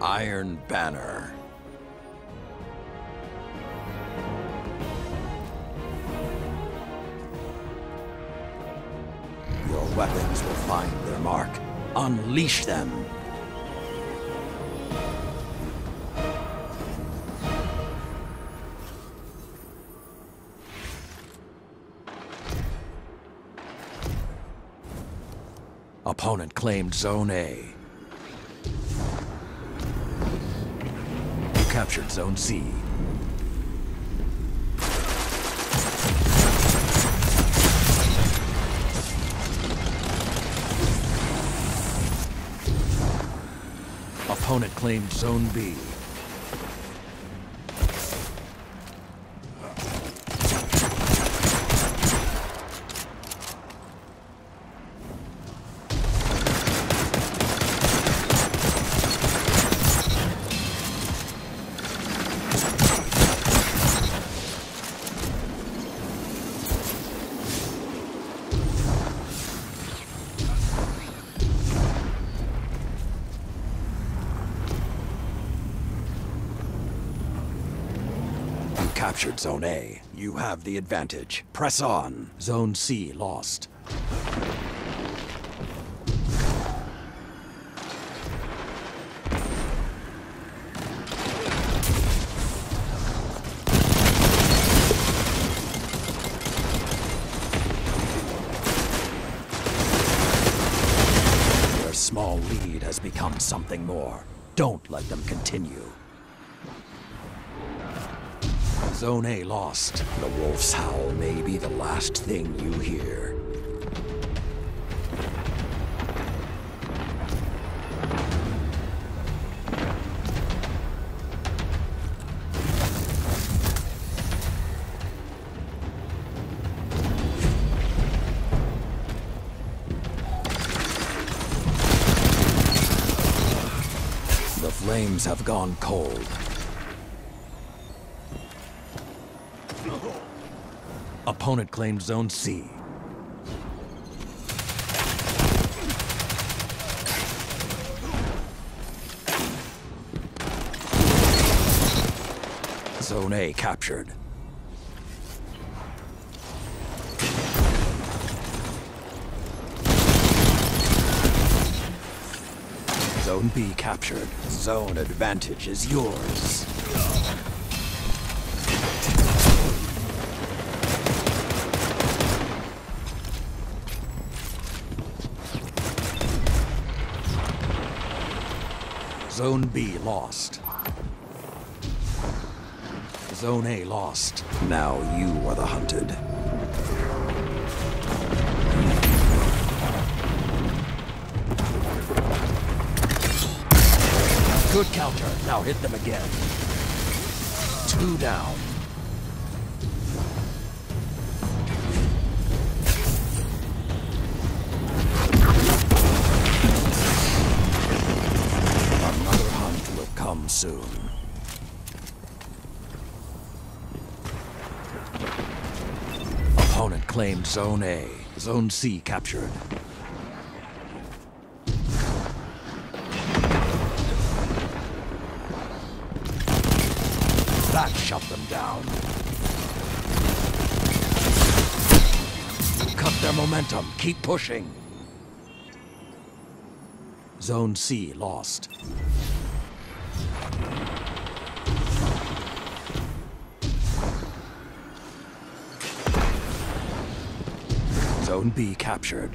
Iron Banner. Your weapons will find their mark. Unleash them. Opponent claimed Zone A. captured Zone C. Opponent claimed Zone B. captured Zone A. You have the advantage. Press on. Zone C lost. Their small lead has become something more. Don't let them continue. Zone A lost. The wolf's howl may be the last thing you hear. The flames have gone cold. Opponent claimed Zone C. Zone A captured. Zone B captured. Zone advantage is yours. Zone B lost. Zone A lost. Now you are the hunted. Good counter. Now hit them again. Two down. Soon. Opponent claimed Zone A. Zone C captured. That shut them down. Cut their momentum. Keep pushing. Zone C lost. Zone B captured.